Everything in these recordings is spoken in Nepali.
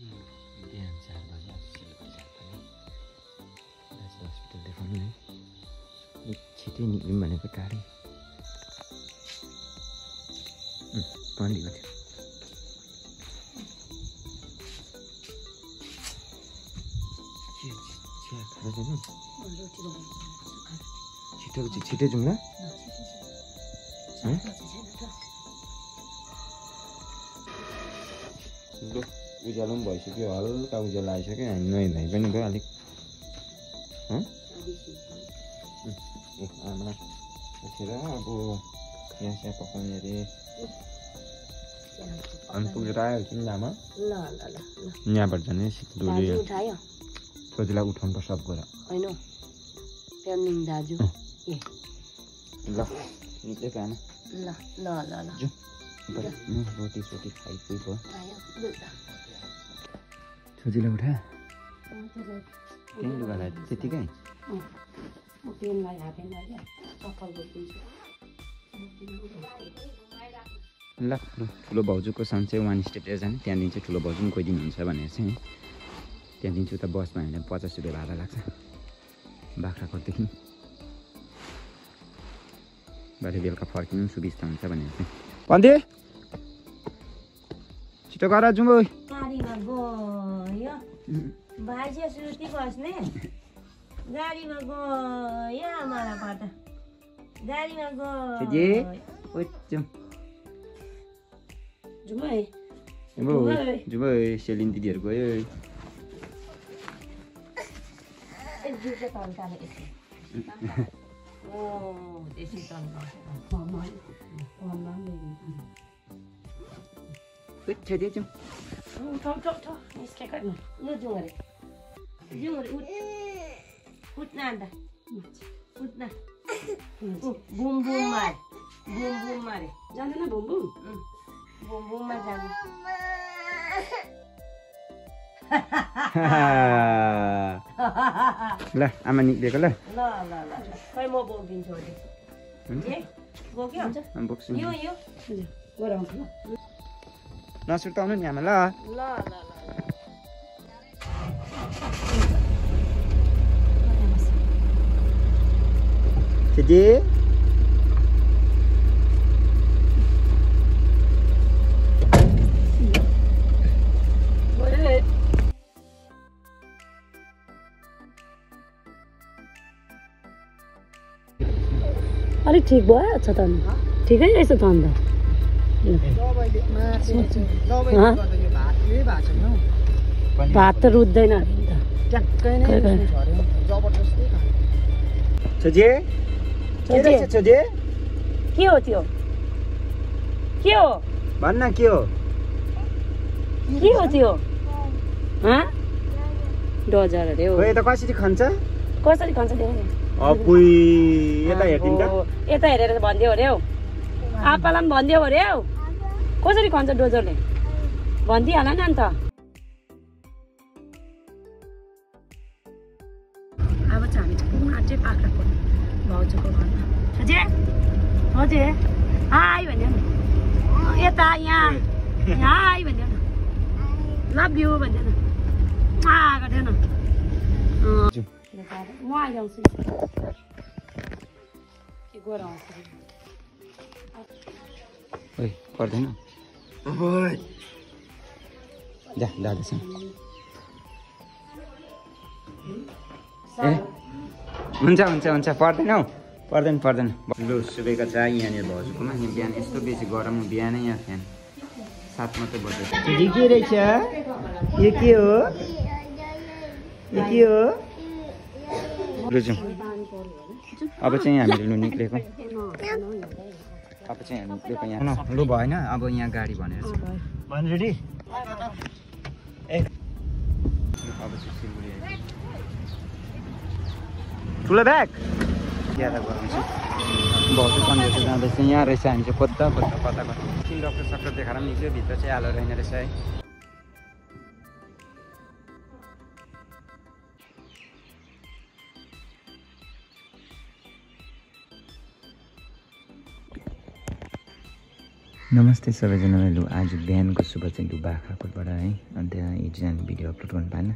बिहान चार बजी सिलगढी जानुपर्ने दाजु हस्पिटल देखाउनु है अलिक छिटै निक्ल्यौँ भनेको टाढै पन्डिको थियो छिटो छिटै जाउँ ल उज्यालो पनि भइसक्यो हल्का उज्यालो आइसक्यो हामी नुहाइ पनि गयो अलिक। आमा उठेर अब यहाँ चिया पकाउने अरे। अनि पुगेर आयो कि लामा? ल ल ल ल। यहाँबाट जाने सिलगढी उठाउनु पर्छ सब पेम्लिङ दाजु। ए। ल निक्लेको आमा ल ल ल ल। रोटी सोटी भयो आयो ल छोजीलाई उठा त्यहीँ लुगा त्यतिकै पेनलाई चप्पल ल ठुलो भाउजूको सँग चाहिँ वान स्टेपतिर जाने। त्यहाँदेखि चाहिँ ठुलो भाउजू पनि गइदिनुहुन्छ भनेर चाहिँ। त्यहाँदेखि चाहिँ उता बसमा हिँडेर पचास रुपियाँ भाडा लाग्छ। बाख्राकोटदेखि भरे बेलुका फर्किनु पनि सुबिस्ता हुन्छ भनेर चाहिँ। भन्थे छिटो गर जाउँ ओइ गाडीमा गयो भाइ चाहिँ सुर्ती बस्ने गाडीमा गयो मलाई पर्दा गाडीमा गयो जाउँ ओइ सेलिन दिदीहरू गयो ओइ। ए, जिउ चाहिँ तन्काले यसो छेदी जाउँ उठ उठ उठ निस्केको लु जाउँ अरे जाउँ अरे उठ उठ न अन्त उठ न उ, बुम बुम मार बुम बुम मारे जाँदैन बुम बुम बुम बुममा जानु ल आमा निक्लिएको ल ल ल ल खै म बोकिदिन्छु हुन्छ ए बोक्यो आमा बोक्छु। यो यो गएर आउँछु ल नसुर्ताउनु नि आमा ल। ल ल ल छेदी अलिक ठिक भयो छ त ठिकै रहेछ त अन्त? भात त रुच्दैन के हो त्यो? के हो? भन्न के हो? के हो त्यो? हँ? डजर अरे हो त कसरी खान्छ? कसरी खान्छ यता हेरेर भनिदियो अरे हौ। आप्पालाई पनि भनिदियो अरे हौ। कसरी खान्छ डोजरले? भनिदिइहाल नि अन्त। अब चाहिँ हामी चाहिँ पुग्नु आँटे बाख्राकोट भाउजूको घरमा। हजुर? हजुर? हाई भन्यो नि। यता यहाँ। यहाँ हाई भन्यो न। लभ यु भन्यो न। आ गरिदियो न अँ, जाउँ। म आइजाउँछु के गएर आउँछु ओइ पर्दैन जा ए हुन्छ हुन्छ हुन्छ पर्दैन हौ पर्दैन पर्दैन लु सुबेका चाहिँ यहाँनिर भाउजूकोमा यहाँ बिहान यस्तो बेसी गरम बिहानै यहाँ फ्यान सात मात्रै बज्दैछ यो के रहेछ यो के हो यो के हो लु जाउँ अब चाहिँ हामीहरू लु निक्लेको अब चाहिँ हामी यहाँ लु भएन अब यहाँ गाडी भनेर रेडी ए अब चाहिँ सिलगढी आइपुग्यो। ठुलो ब्याग ज्यादा गराउँछ भाउजू कन्भर्स जाँदैछ यहाँ रहेछ हामी चाहिँ खोज्दा खोज्दा कता कता एकछिन डक्टर सक्टर देखाएर पनि निक्ल्यो भित्र चाहिँ आलो रहेन रहेछ है नमस्ते सबैजनालाई लु आज बिहानको शुभ चाहिँ लु बाख्राकोटबाट है। अन्त एकजना भिडियो अपलोड गर्नु पाएन।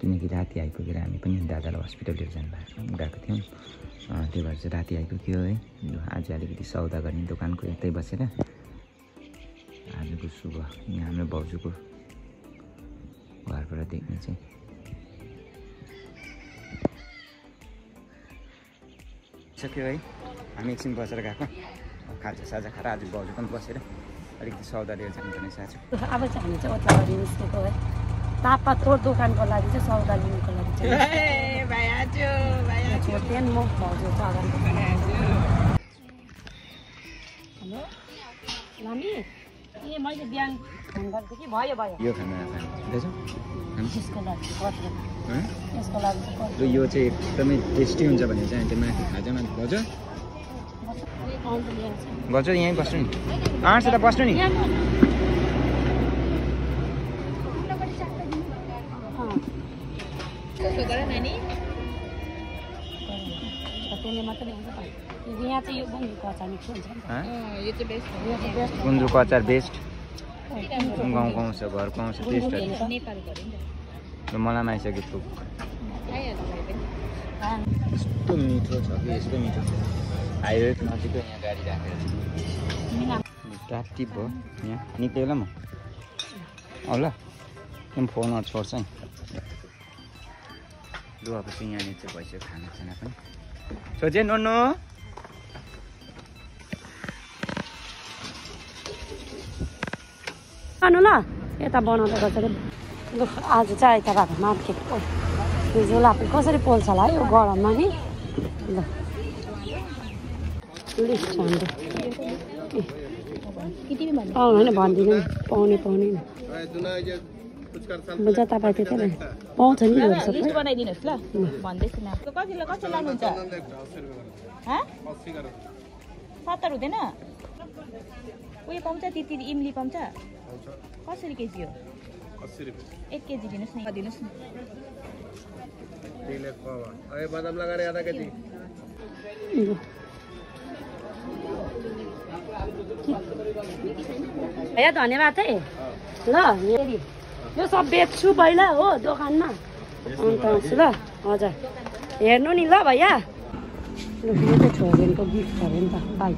किनकि राति आइपुगेर हामी पनि दादालाई हस्पिटल लिएर जानु गएको थियौँ। अँ, त्यही भएर चाहिँ राति आइपुग्यो है। लु आज अलिकति सौदा गर्ने दोकानको यतै बसेर आजको शुभ यहाँ हाम्रो भाउजूको घरबाट देख्ने चाहिँ। सक्यो है? हामी एकछिन बसेर गएको। खाजा साजा खाएर आज भाउजू पनि बसेर अलिकति सौदा लिएर जानुपर्ने साँच्चो अब चाहिँ हामी चाहिँ ओत्लाबारी निस्केको है। तापातोड दोकानको लागि चाहिँ सौदा लिनुको लागि चाहिँ। छोड्थेँ म भाउजू हेलो। नानी ए मैले बिहान फोन गरेको थिएँ कि? भयो भयो। यो खाना खाँदैछ यसको लागि यसको यो चाहिँ एकदमै टेस्टी हुन्छ भने चाहिँ त्यो माथि खाजामा भाउजू भाउजू यहीँ बस्नु नि। आँट्छ त बस्नु नि? गुन्द्रुकको अचार बेस्ट बेस्ट गाउँको आउँछ घरको आउँछ ल मलाई आइसक्यो थुक। यस्तो मिठो छ कि यस्तो मिठो छ? हाइवे नजिकै यहाँ गाडी राखेर। ट्राफिक भयो यहाँ। निक्लियो म। ल फोनहरू छोड्छ नि। लु अब चाहिँ यहाँनिर चाहिँ भइसक्यो खानासाना पनि। सोचे नोनो। खानु ल। यता बनाउँदा लु आज चाहिँ आइतबार यो झोला कसरी पोल्छ होला है यो गरममा नि? ल। लिस्ट हाम्रो पाउनु होइन भनिदिनु। नि पाउने पाउने। नि बुझ तपाईँ त्यतै नै। पाउँछ नि यो सबै। लिस्ट बनाइदिनुहोस् ल। भन्दैछु न कतिलाई कति लानुहुन्छ? हँ? सत्तर हुँदैन? उयो पाउँछ तिती इम्ली पाउँछ? कसरी केजी हो? एक केजी दिनुहोस् न। दिनुहोस् न। बादाम लगाएर आधा केजी भैया धन्यवाद है। ल हेरी यो सब बेच्छु पहिला हो दोकानमा। अन्त ल हजुर। हेर्नु नि ल भैया। यो चाहिँ छोरीको गिफ्टहरू नि त बाई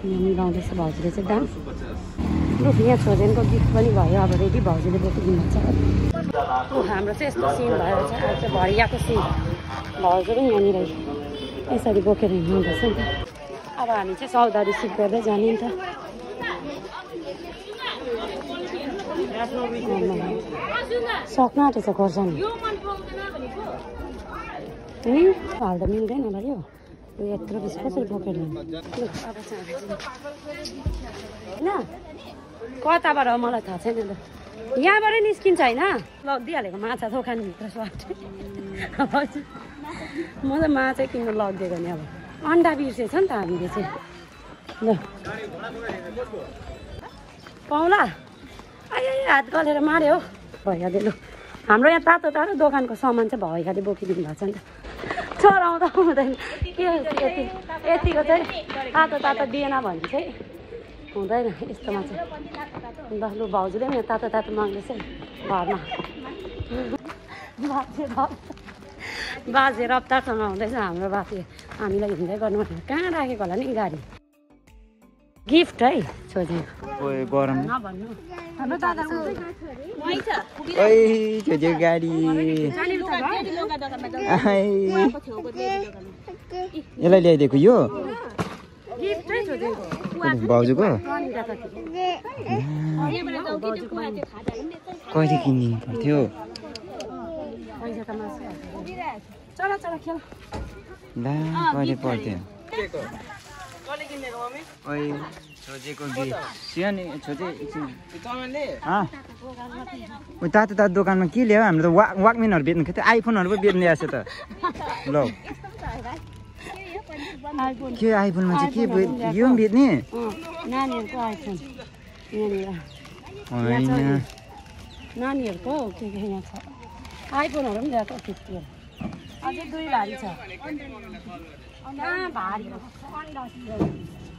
यहाँ मिलाउँदैछ भाउजूले चाहिँ दाम। लु यहाँ छोरीको गिफ्ट पनि भयो अब रेडी भाउजूले बोकिदिनु हुन्छ। लु हाम्रो चाहिँ यस्तो सिन भएर चाहिँ चाहिँ भरियाको सिन भाउजू पनि यहाँनिर यसरी बोकेर हिँड्नुहुँदैछ नि त। अब हामी चाहिँ सौदा रिसिभ गर्दै जाने नि त। सक्नु आँटेछ खोर्सानी। नि हाल्दा मिल्दैन होला यो यत्रो बेसी कसरी बोकेर? लु, होइन कताबाट हो मलाई थाहा छैन ल यहाँबाटै निस्किन्छ होइन? लगिदिइहालेको माछा दोकानभित्र स्वाट म त माछा किन्नु लगिदिएको नि अब। अन्डा बिर्सेछ नि त हामीले चाहिँ। ल। पाउला। आइ हात गलेर माऱ्यो। हौ भइहाल्यो लु हाम्रो यहाँ तातो तातो दोकानको सामान चाहिँ भइहाल्यो बोकिदिनु भएको छ नि त। चराउँदा हुँदैन। के यति यतिको चाहिँ तातो तातो दिएन भने चाहिँ हुँदैन। यस्तोमा चाहिँ अन्त लु भाउजूले पनि तातो तातो माग्दैछ घरमा। बाजे बाजे रफ्तारसँग हुँदैछ हाम्रो बाजे। हामीलाई हिँड्दै गर्नु भनेर कहाँ राखेको होला नि गाडी? गिफ्ट है। गाडी। यसलाई ल्याइदिएको यो। गिफ्ट है छोजेको भाउजूको। कहिले किनिदिनु पर्थ्यो? पैसा त मासु चला चला खेल ला कहिले पर्थ्यो? ओइ छोजेको छोजे तातो तातो दोकानमा के ल्यायो? हाम्रो त वा वाकम्यानहरू बेच्नु थियो आइफोनहरू पो बेच्नु ल्याएको छ त। ल। के आइफोनमा चाहिँ के यो पनि बेच्ने? आइफोनहरू पनि ल्याएको अझै दुई भारी छ। कहाँ भारी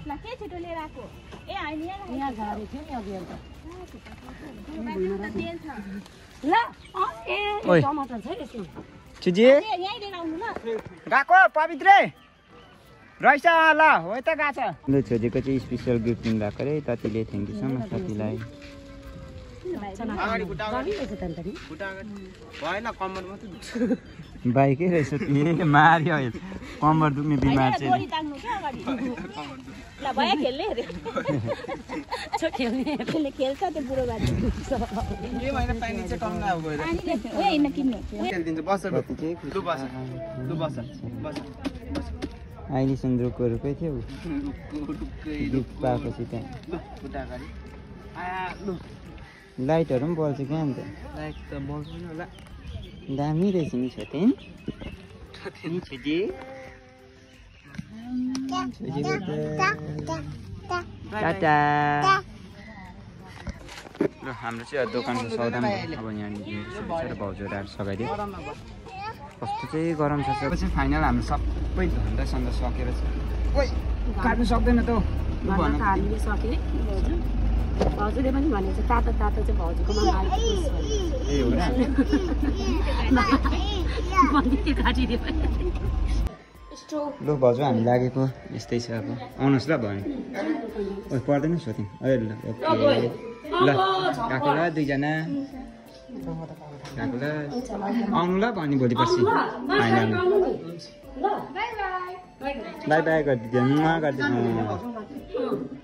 ल के छिटो लिएर आएको ए होइन यहाँ थियो नि अघि एउटा ल ए टमाटर छ गएको पवित्रै। रहेछ ल हो त गएको। छ ल छोरीको चाहिँ स्पेसल गिफ्टिङ भएको अरे ततिले थ्याङ्क यू सो मच साथीलाई अगाडि खुट्टा अगाडि। रहेछ त अन्त नि खुट्टा अगाडि भएन कम्मर मात्रै बाइकै रहेछ ए मार्यो अहिले कम्बर दुख्ने बिमार चाहिँ। खेल्छ त्यो बुढो अहिले सुन्द्रुकको रुखै थियो। पाएपछि त्यहाँ लाइटहरू पनि बल्छ क्या अन्त। लाइट त बल्दैन होला। दामी रहेछ नि छोटे नि छोटी टाटा ल हाम्रो चाहिँ दोकानको सौदा पनि अब यहाँनिर भाउजूहरू सघाइदियो कस्तो चाहिँ गरम छ सब चाहिँ फाइनल हाम्रो सबै धन्दा सन्दा सकेर काट्नु सक्दैन त हौ। लु भन्न भन त हामीले सके भाउजू भाउजूले पनि भनेको छ तातो तातो चाहिँ भाउजूकोमा ए लु भाउजू हामी लागेको यस्तै छ अब। आउनुहोस् ल भयो ओ पर्दैन सोध्यौँ ए ल ओके। ल गएको ल दुईजना। गएको ल। आउनु ल भने भोलि पर्सि। फाइनल। बाई बाई गरिदियो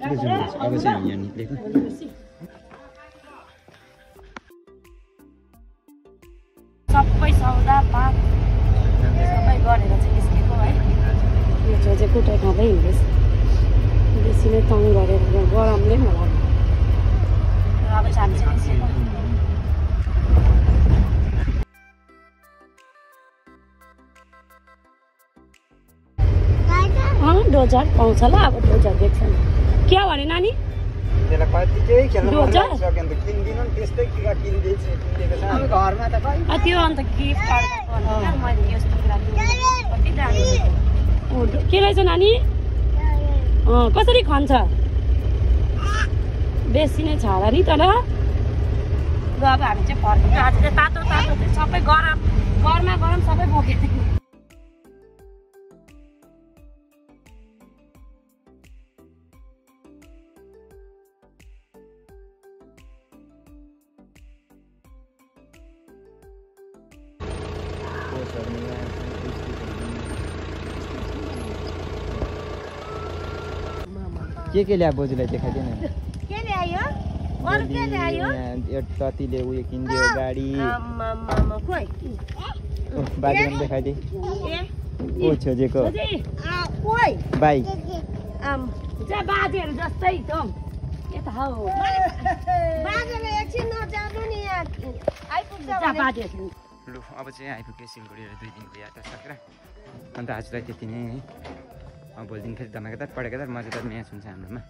बुझ्नु अब चाहिँ हामी यहाँ निक्लेको। सबै गरेर चाहिँ निस्केको है। यो छेउ चाहिँ कुटो खाँदै हिँड्दैछ। बेसी नै तङ गरेर गरमले होला। अब हामी चाहिँ निस्केको। डोजर पाउँछ ल अब डोजर देख्छ। नि क्या भने नानी? त्यसलाई कति चाहिँ खेल्नु त किनिदिनु नि त्यस्तै किरा किनिदिएछ किनिदिएको छ। अब घरमा त खै अ, त्यो अन्त गिफ्ट मैले यस्तो कुरा दिनु कति दामी ओ, डो- के रहेछ नानी? अँ कसरी खन्छ? बेसी नै छ होला नि तर ल। अब हामी चाहिँ फर्किन्छ। आज चाहिँ तातो तातो सबै गरम गरमा गरम सबै बोकेको के के बोजूलाई ल्यायो? अरू के ल्यायो? यो ततीले उयो किनिदियो गाडी। बाजेलाई पनि देखाइदिए। ओ छोजेको। बाइक बाजेहरू जस्तै लु अब चाहिँ आइपुग्यो सिलगढी दुई दिनको यात्रा सकेर। अन्त आजलाई त्यति नै है। भोलिदेखि फेरि धमाकेदार पड्केदार मजादार म्याच हुन्छ हाम्रोमा।